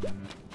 Yeah.